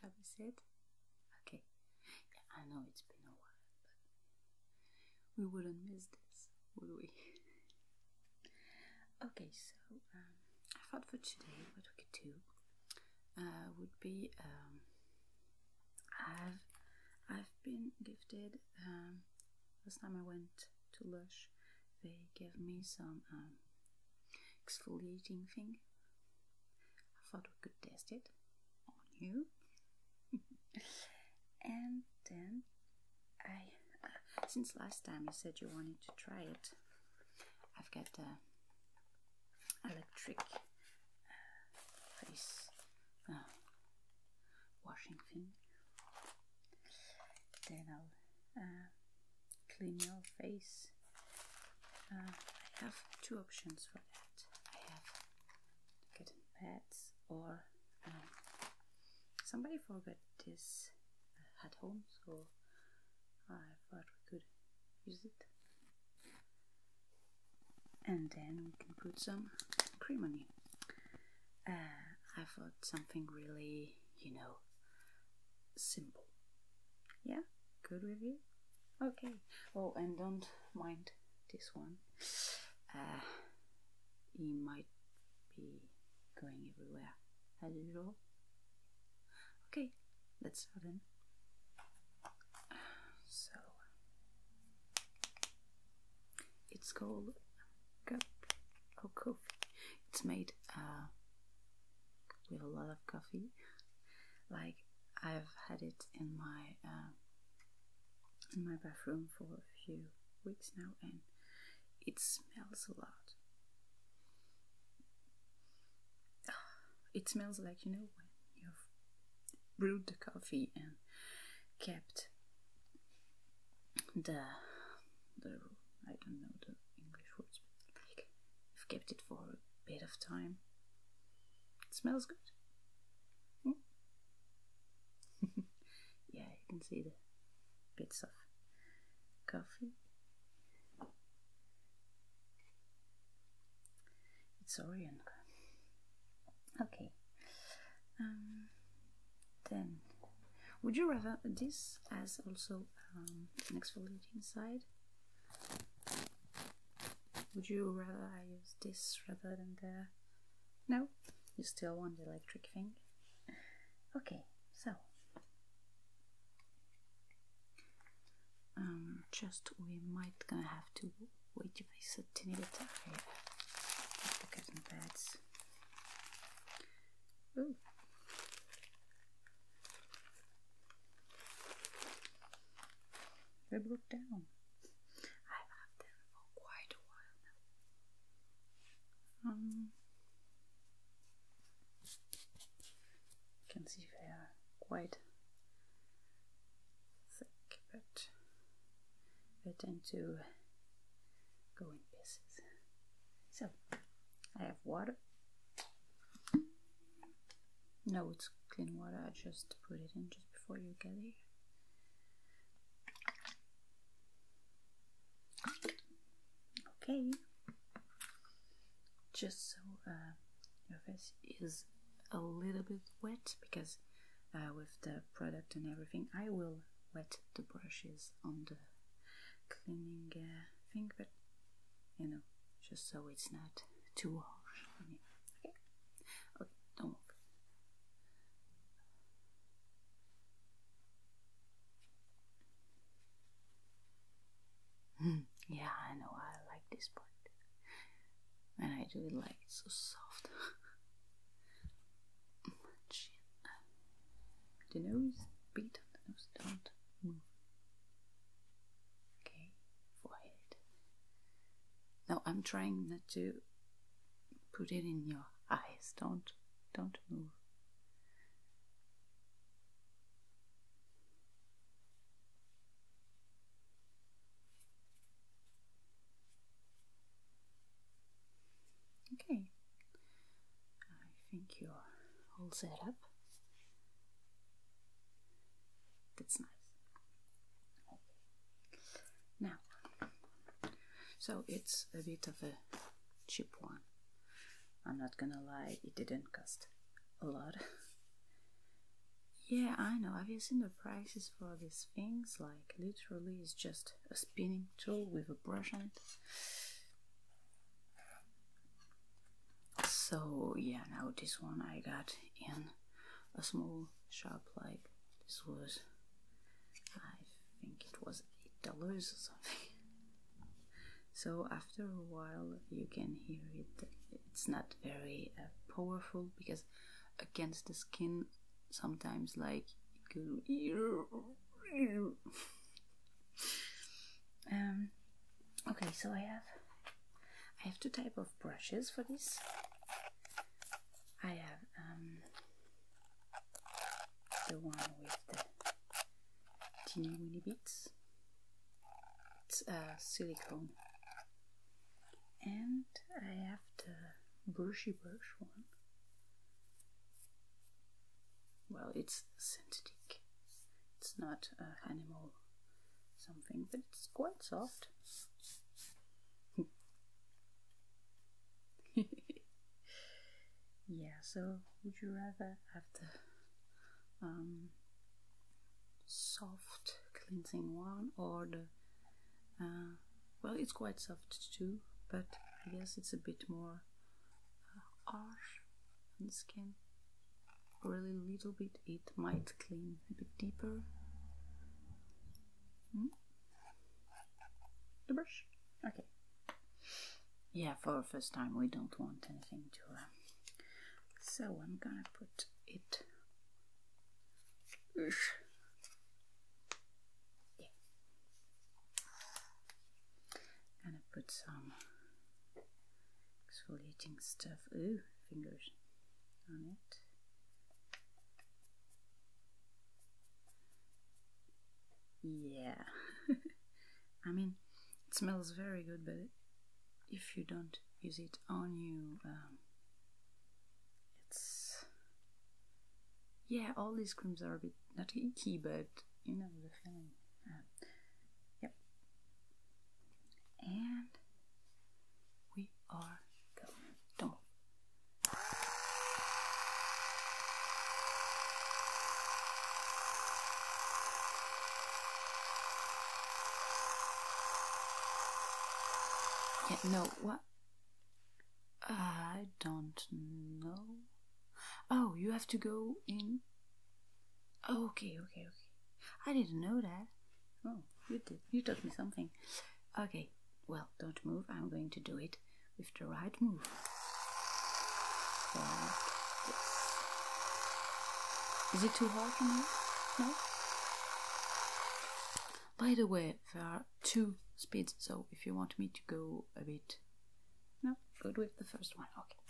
what have you said? Okay, yeah, I know it's been a while, but we wouldn't miss this, would we? Okay, so um, I thought for today what we could do uh, would be um, I've I've been gifted um, last time I went to Lush they gave me some um, exfoliating thing I thought we could test it on you and then I uh, since last time you said you wanted to try it I've got the electric uh, face uh, washing thing. Then I'll uh, clean your face. Uh, I have two options for that. I have cotton pads or somebody forgot this uh, at home, so I thought we could use it and then we can put some cream on you. Uh, I thought something really, you know, simple. Yeah, good with you? Okay. Oh, and don't mind this one. Uh, he might be going everywhere usual. Okay, let's start then. So, it's called cup of coffee. It's made uh, with a lot of coffee. Like I've had it in my uh, in my bathroom for a few weeks now, and it smells a lot. It smells like you know brewed the coffee and kept the the I don't know the English words, but like you've kept it for a bit of time. It smells good. Hmm? yeah, you can see the bits of coffee. It's Orion. Okay. Um, would you rather this as also um, an exfoliating side? Would you rather I use this rather than the... No? You still want the electric thing? Okay, so... Um, just we might gonna have to wait if I a tiny bit higher. The pads. Ooh. They broke down. I've had them for quite a while now. Um, you can see they are quite thick, but they tend to go in pieces. So, I have water. No, it's clean water. I just put it in just before you get here. Okay. Just so uh, your face is a little bit wet because uh, with the product and everything, I will wet the brushes on the cleaning uh, thing, but you know, just so it's not too harsh. Okay. Oh, don't move. Hmm, yeah, I know. I like this part, it like it's so soft. The nose, beat on the nose. Don't move. Okay, forehead. No, I'm trying not to put it in your eyes. Don't, don't move. Okay, I think you're set up. That's nice. Now, so it's a bit of a cheap one. I'm not gonna lie, it didn't cost a lot. Yeah, I know. Have you seen the prices for these things? Like, literally, it's just a spinning tool with a brush on it. So, yeah, now this one I got in a small shop. Like, this was, I think it was $8 or something. So, after a while, you can hear it. It's not very uh, powerful because against the skin sometimes like it could um okay so i have i have two type of brushes for this i have um the one with the teeny weeny bits. It's a silicone. And i have the brushy brush one. Well it's synthetic. It's not uh, animal something but it's quite soft yeah so would you rather have the um, soft cleansing one or the uh, well it's quite soft too but I guess it's a bit more uh, harsh on the skin. Really little bit it might clean a bit deeper. Hmm? the brush? Okay. Yeah for our first time we don't want anything to uh, so I'm gonna put it. Gonna put some exfoliating stuff. Ooh fingers on it. Yeah. I mean, it smells very good, but if you don't use it on you, um, Yeah, all these creams are a bit not icky, but you know the feeling. Uh, yep. And we are going. Don't Yeah, no, what? I don't know. Oh, you have to go in. Oh, okay, okay, okay. I didn't know that. Oh, you did. You taught me something. Okay, well, don't move. I'm going to do it with the right move. Is it too hard for me? No? By the way, there are two speeds, so if you want me to go a bit. No, good with the first one, okay.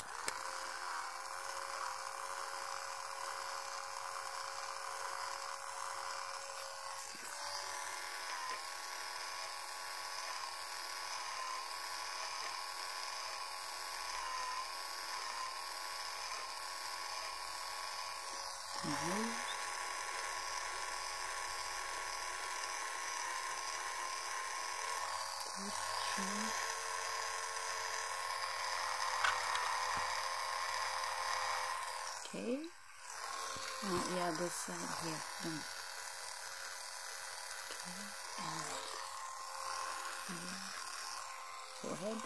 Okay. Uh, yeah, this side here. Done. Okay, and here. Forehead.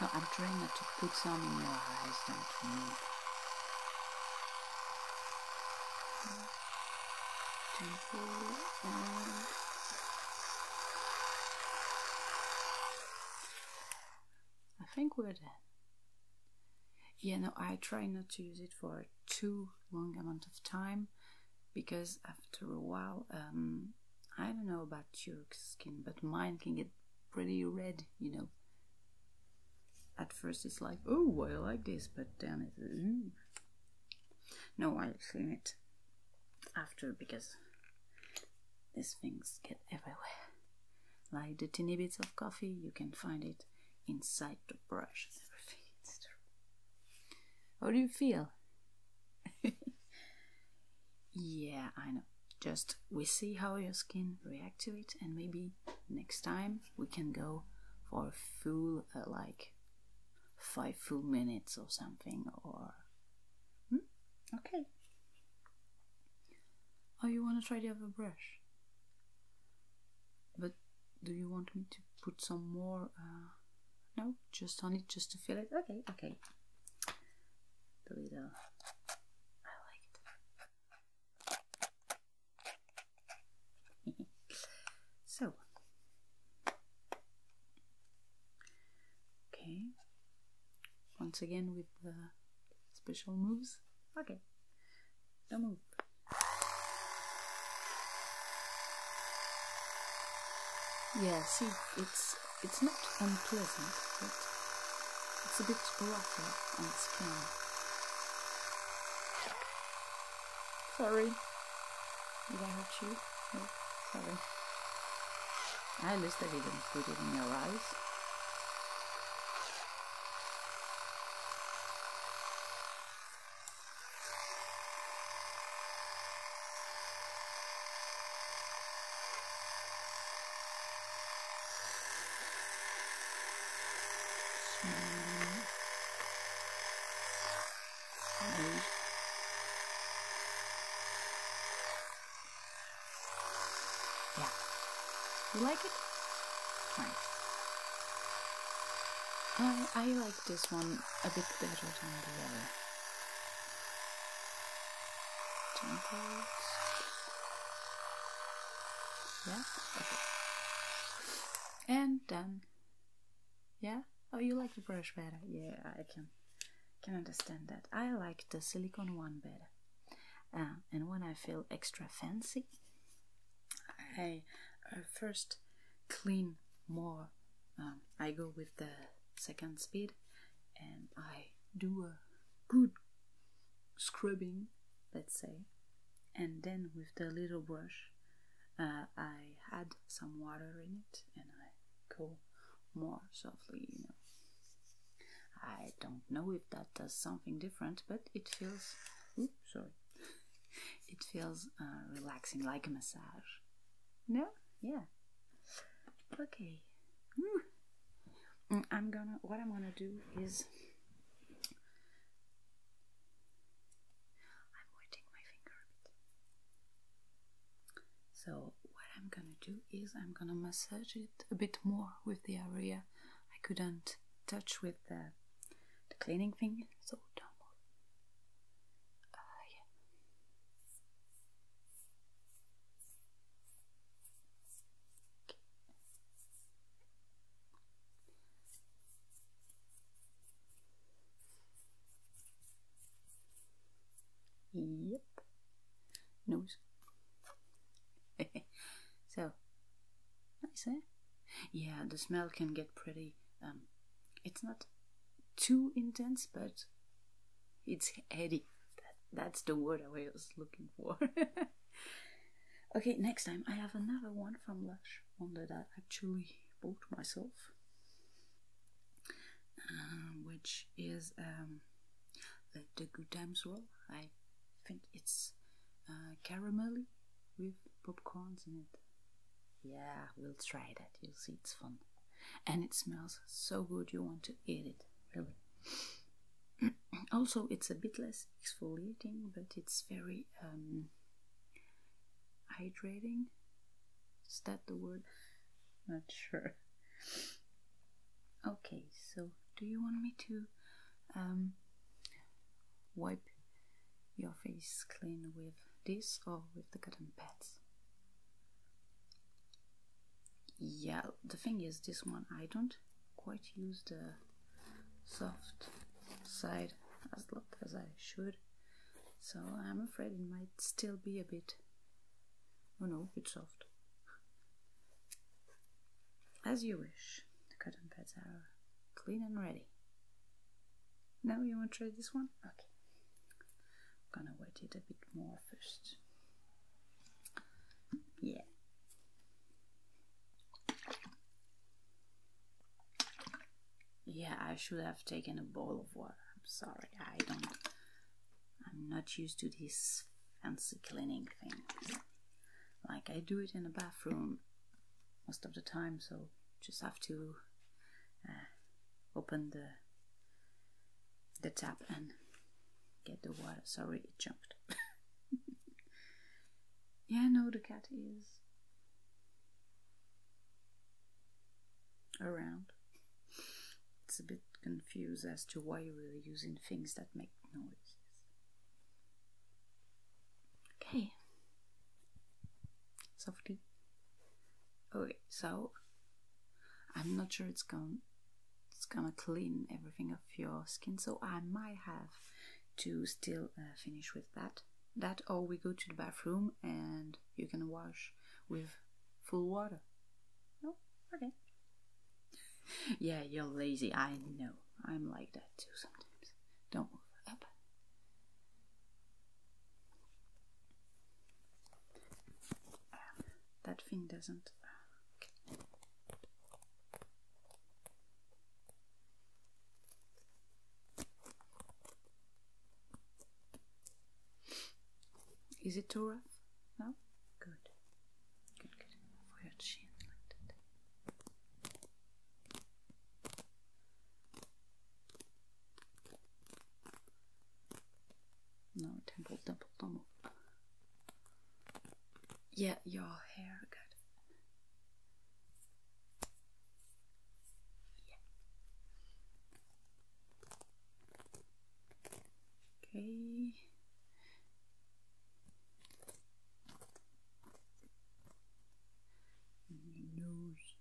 No, I'm trying not to put some in your eyes, don't move. Temple and I think we're done. Yeah, no, I try not to use it for too long amount of time because after a while, um, I don't know about your skin, but mine can get pretty red, you know. At first, it's like, oh, I like this, but then it's, ooh. No, I clean it after because these things get everywhere. Like the tiny bits of coffee, you can find it inside the brush. How do you feel? yeah, I know. Just we see how your skin react to it, and maybe next time we can go for a full, uh, like, five full minutes or something, or. Hmm? Okay. Oh, you want to try the other brush? But do you want me to put some more? Uh, no, just on it, just to fill it. Okay, okay. The little. I like it. so. Okay. Once again with the special moves. Okay. Don't move. Yeah, see, it's it's not unpleasant, but it's a bit rougher on the skin. Sorry. Did I hurt you? No, sorry. At least I didn't put it in your eyes. Yeah. You like it? Nice. I, I like this one a bit better than the other. Temples. Yeah? Okay. And done. Yeah? Oh, you like the brush better? Yeah, I can can understand that. I like the silicone one better. Uh, and when I feel extra fancy, I uh, first clean more. Um, I go with the second speed and I do a good scrubbing, let's say, and then with the little brush, uh, I add some water in it and I go more softly, you know. I don't know if that does something different, but it feels. Oops, sorry. It feels uh, relaxing, like a massage. No? Yeah. Okay. Mm, I'm gonna. What I'm gonna do is. I'm wetting my finger a bit. So, what I'm gonna do is I'm gonna massage it a bit more with the area I couldn't touch with the, the cleaning thing. So, don't move. Uh, yeah. Yep. Nose. so, nice, eh? Yeah, the smell can get pretty. Um, it's not too intense, but it's heady. That, that's the word I was looking for. okay, next time I have another one from Lush, one that I actually bought myself, um, which is um, Let the Good Times Roll. I think it's uh, caramelly with popcorns in it. Yeah, we'll try that. You'll see it's fun. And it smells so good you want to eat it, really. also, it's a bit less exfoliating, but it's very um, hydrating. Is that the word? Not sure. Okay, so do you want me to um, wipe your face clean with this or with the cotton pads? Yeah, the thing is, this one I don't quite use the soft side as lot as I should, so I'm afraid it might still be a bit, oh no, bit soft. As you wish. The cotton pads are clean and ready. Now you want to try this one? Okay. I'm gonna wet it a bit more first. Yeah. Yeah, I should have taken a bowl of water. I'm sorry, I don't. I'm not used to this fancy cleaning thing. Like, I do it in the bathroom most of the time, so just have to uh, open the the tap and get the water. Sorry, it jumped. yeah, no, the cat is around. It's a bit confused as to why we're using things that make noises. Okay. Softly. Okay, so I'm not sure it's going it's gonna clean everything off your skin, so I might have to still uh, finish with that. That or we go to the bathroom and you can wash with full water. No? Okay. Yeah, you're lazy. I know. I'm like that too sometimes. Don't move. Up. Um, that thing doesn't. Uh, okay. Is it too rough? No? Good. Good, good. For your chin like that. No, temple, temple, don't move. Yeah, your hair, good. Yeah. Okay. Nose.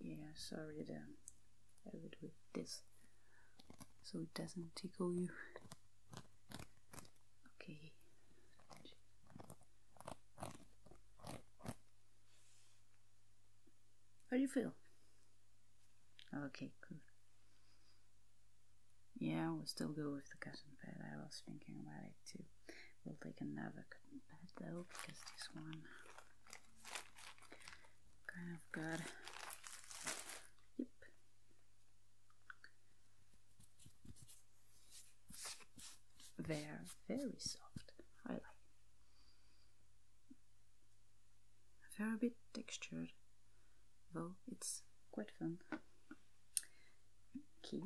Yeah, sorry then. I would with this so it doesn't tickle you. Okay. How do you feel? Okay, good. Yeah, we'll still go with the cotton pad. I was thinking about it too. We'll take another cotton pad though, because this one kind of got. Yep. They're very soft. I like. Very bit textured, though it's quite fun. Keys.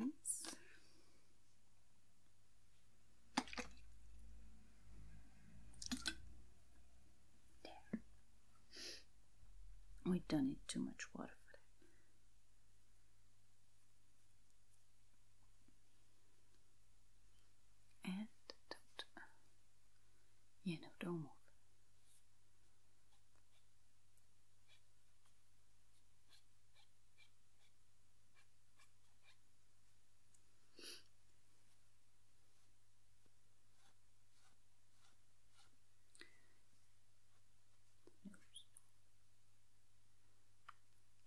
There. We don't need too much water for that. And don't, you know, don't move.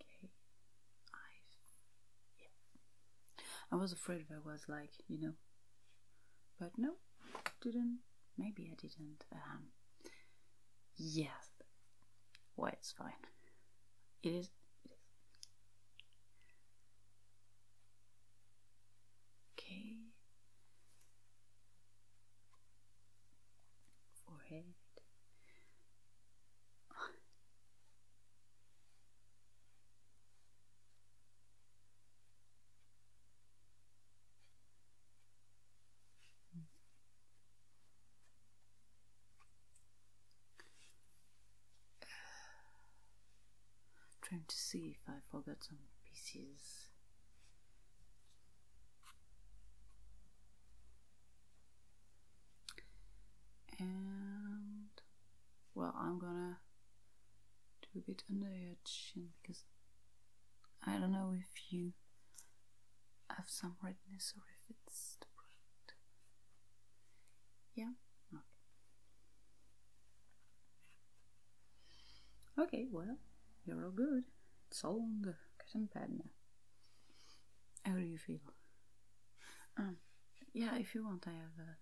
Okay, I, yeah. I was afraid I was like, you know, but no, didn't. Maybe I didn't. Um, yes. Why it's fine. It is. It is. Okay. Forehead. Trying to see if I forgot some pieces. And well, I'm gonna do a bit under your chin because I don't know if you have some redness or if it's the product. Yeah? Okay. Okay, well, you're all good. It's all on the cotton pad now. How do you feel? Um, yeah, if you want, I have a.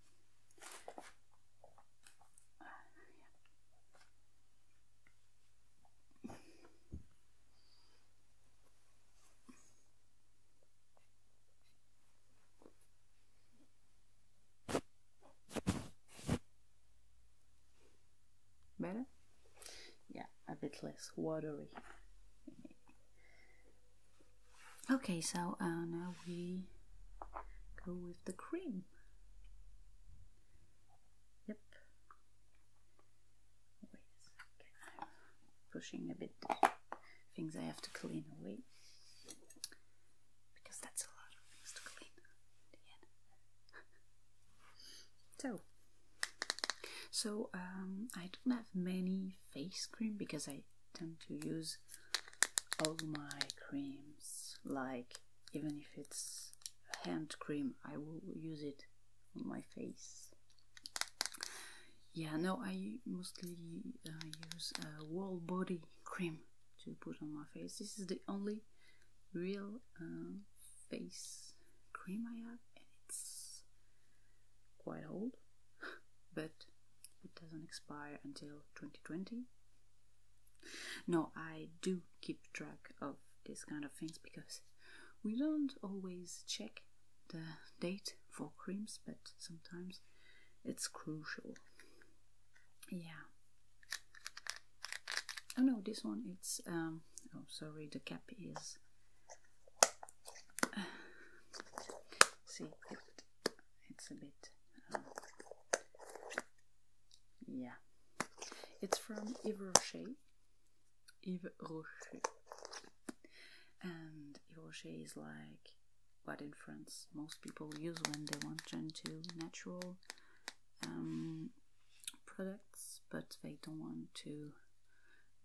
Better? Yeah, a bit less watery. Okay, so uh, now we go with the cream. Yep. Wait. I'm pushing a bit things I have to clean away because that's a lot of things to clean so, so um, I don't have many face cream because I tend to use all my creams. Like even if it's hand cream, I will use it on my face. Yeah, no, I mostly uh, use a whole body cream to put on my face. This is the only real uh, face cream I have, and it's quite old, but it doesn't expire until 2020. No, I do keep track of these kind of things because we don't always check the date for creams, but sometimes it's crucial. Yeah. Oh no, this one it's um oh sorry the cap is see it, it's a bit um, yeah it's from Yves Rocher Yves Rocher and Yves Rocher is like what in France most people use when they want to into natural um, products but they don't want to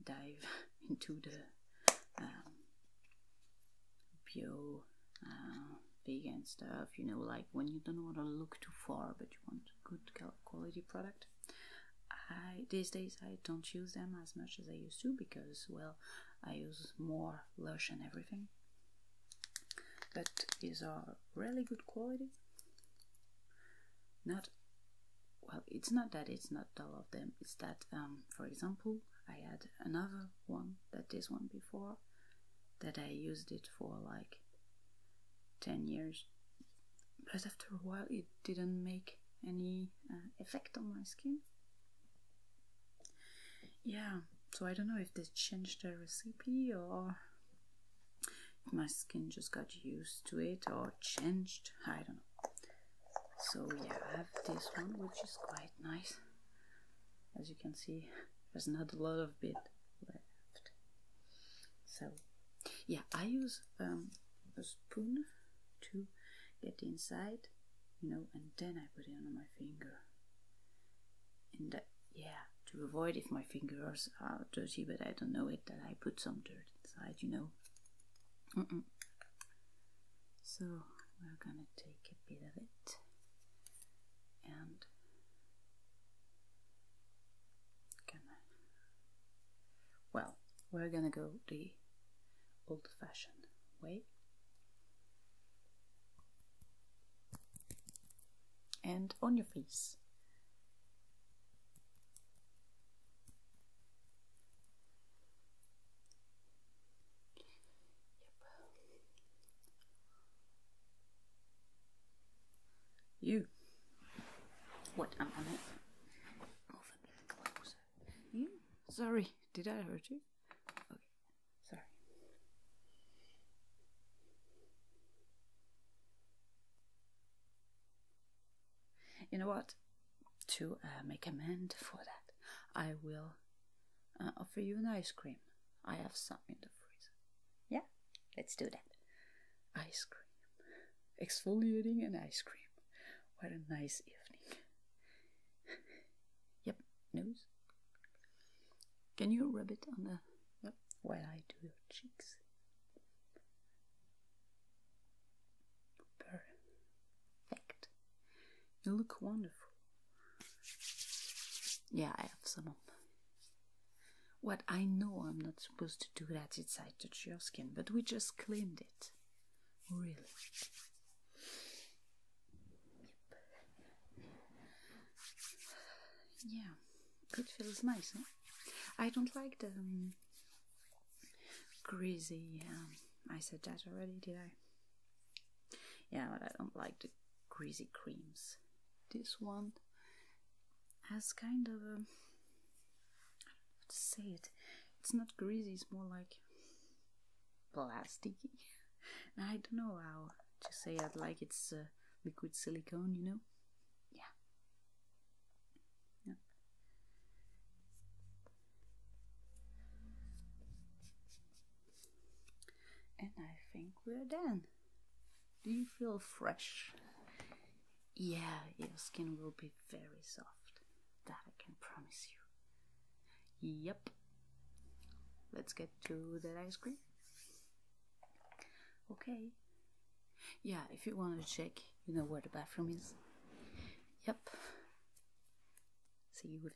dive into the um, bio uh, vegan stuff you know like when you don't want to look too far but you want good quality product. I these days I don't use them as much as I used to because well I use more Lush and everything. But these are really good quality. Not well it's not that it's not all of them. It's that um, for example I had another one that this one before that I used it for like 10 years. But after a while it didn't make any uh, effect on my skin. Yeah so I don't know if they changed the recipe or if my skin just got used to it or changed. I don't know. So yeah I have this one which is quite nice. As you can see there's not a lot of bit left. So yeah I use um, a spoon to get inside you know and then I put it on my finger. And that yeah to avoid if my fingers are dirty but I don't know it that I put some dirt inside you know. Mm -mm. so we're gonna take a bit of it and gonna well we're gonna go the old-fashioned way. And on your face You. What? I'm on it. Move a bit closer. You? Sorry. Did I hurt you? Okay. Sorry. You know what? To uh, make amend for that, I will uh, offer you an ice cream. I have some in the freezer. Yeah? Let's do that. Ice cream. Exfoliating and ice cream. What a nice evening. yep, nose. Can you rub it on the yep while I do your cheeks? Perfect. You look wonderful. Yeah, I have some on. What I know I'm not supposed to do that inside touch your skin, but we just cleaned it. Really. Yeah, it feels nice. Huh? I don't like the um, greasy. Um, I said that already, did I? Yeah, but I don't like the greasy creams. This one has kind of a. I don't know how to say it. it's not greasy, it's more like plasticky. I don't know how to say it, like it's uh, liquid silicone, you know? Yeah. Yep. And I think we're done. Do you feel fresh? Yeah, your skin will be very soft. That I can promise you. Yep. Let's get to that ice cream. Okay. Yeah, if you want to check, you know where the bathroom is. Yep. See you